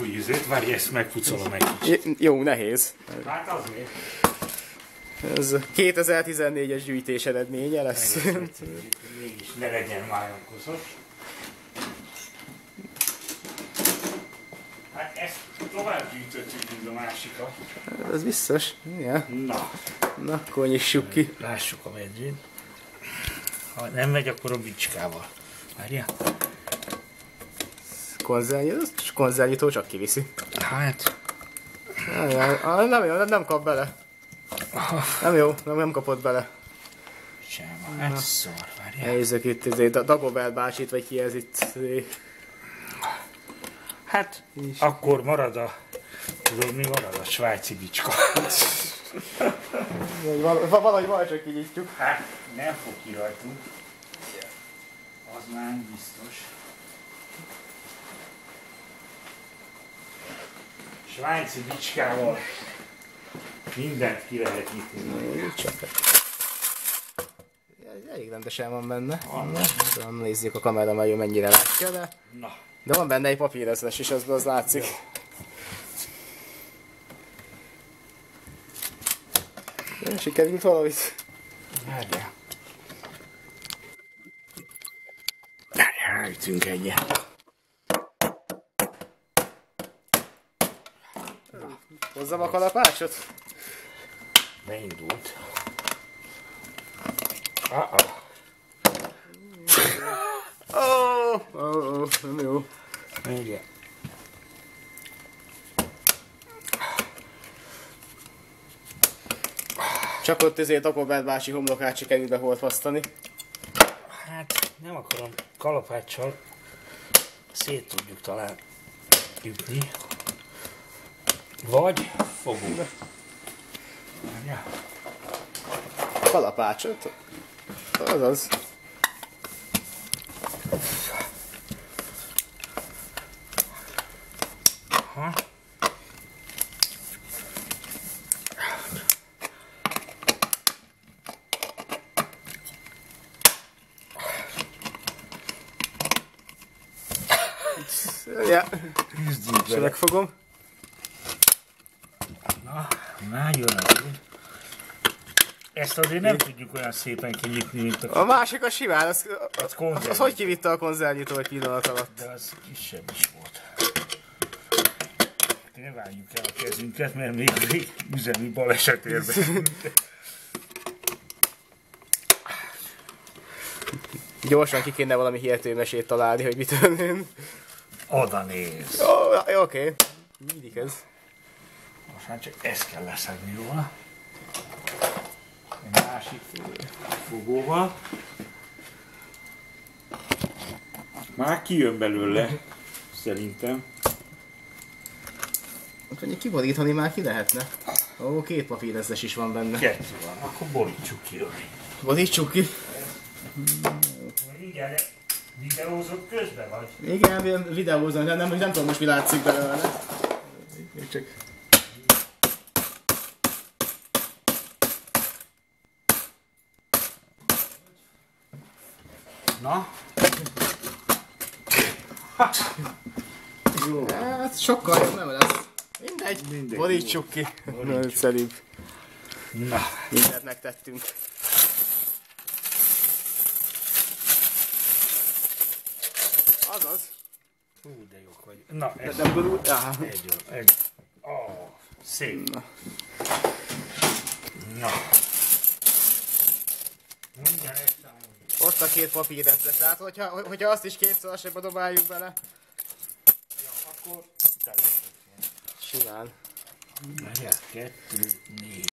Új üzét, várj, ezt megpucolom egy kicsit. Jó, nehéz. Hát azért. Ez 2014-es gyűjtés eredménye lesz. Mégis ne legyen májonkoszos. Hát ezt tovább gyűjtöttük, mint a másikat. Ez biztos. Igen. Na, Na, akkor nyissuk ki. lássuk a medvét. Ha nem megy, akkor a bicskával. Várjál. Konzervnyitó, konzervnyitó csak kiviszi. Hát, Nem, nem, nem jó, nem, kap bele. Nem jó, nem, nem kapott bele. sem. Hát szar, várjál. Nézzük itt, Da- Dagobert bácsit, vagy ki ez itt. Hát, akkor marad a... Tudod, mi marad a svájci bicska. Val- val- Valahogy valahogy csak kinyitjuk. Hát, nem fog ki rajtunk. Az már biztos. Svájci bicskával mindent ki lehet nyitni. Csak. Elég rendesen van benne. Nem nézzük a kamera, mert jó mennyire látja, de... Na, De van benne egy papírezles is, az, az látszik. Ja, Sikerült valamit. várjál. Várjál, ráütünk egyet. Hozzam a kalapácsot? Beindult. Ah, ah. Oh, oh, oh, nem jó. Igen. Csak ott ezért Dagobert bácsi homlokát sikerült behordfasztani. Hát nem akarom kalapáccsal szét tudjuk talán ütni. Vagy fogunk. Várjál. Kalapácsot? Azaz. Ha? Ja, Küzdjünk vele. megfogom. Na, jön az. Ezt azért nem tudjuk olyan szépen kinyitni, mint a... A másik a simán, az, Az az, az hogy kivitte a konzervnyitó egy pillanat alatt? De az kisebb is volt. Ne vágjuk el a kezünket, mert még, még üzemi baleset ér. Gyorsan ki kéne valami hihető mesét találni, hogy mit történt. Oda néz. Ó, jó, oké. Mindig ez. Most már csak ezt kell leszedni róla. Egy másik fogóval. Már kijön belőle, szerintem. Mondjuk kiborítani már ki lehetne. Ó, két papírezles is van benne. Kettő van, akkor borítsuk ki őt. Borítsuk ki. Igen, de videózok közben vagy? Igen, videózom, de nem, nem tudom most mi látszik belőle. Csak... Na, Hát sokkal jobb nem lesz. Mindegy, Mindegy, borítsuk ki. Nagyszerűbb. na. Mindent megtettünk. Azaz. Hú, de jók vagy. Na, De ez gurul. Aha. egy, egy. Ó, szép. Na. Na. Ott a két papírezles. Tehát, hogyha, hogyha azt is kétszeresebbe dobáljuk bele. Ja, akkor. Simán. Várjál, kettő, négy.